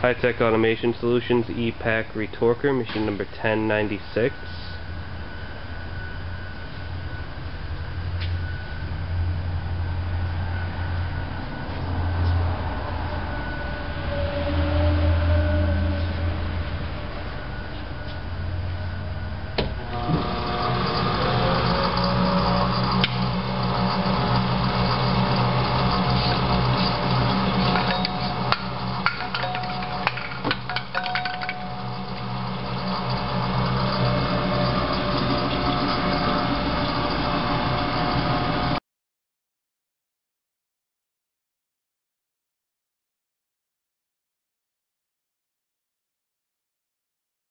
High Tech Automation Solutions E-Pack Retorquer, machine number 1096.